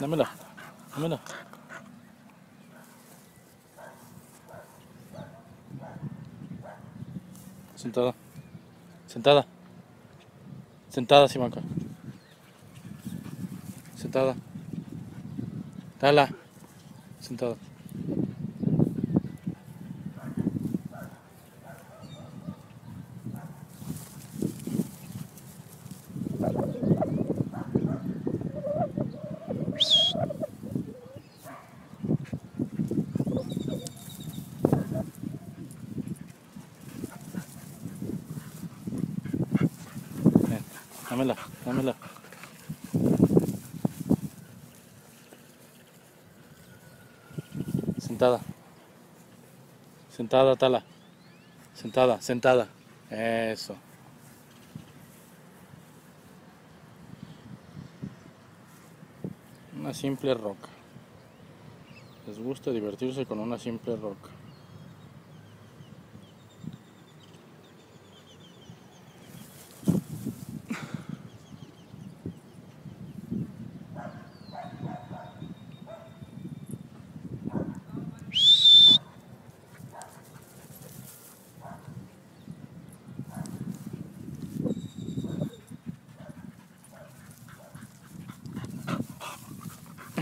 Dámela, dámela. Sentada. Sentada. Sentada, Simanca. Sentada. Dala. Sentada. Dámela, dámela. Sentada. Sentada, Tala. Sentada, sentada. Eso. Una simple roca. Les gusta divertirse con una simple roca.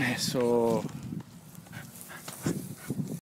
Eso.